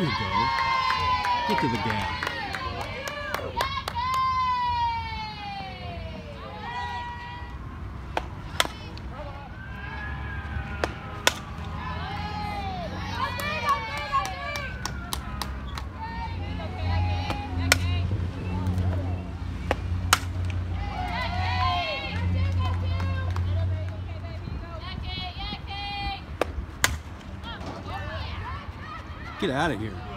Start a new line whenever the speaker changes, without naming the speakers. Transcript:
Here we go. Get to the gap. Get out of here.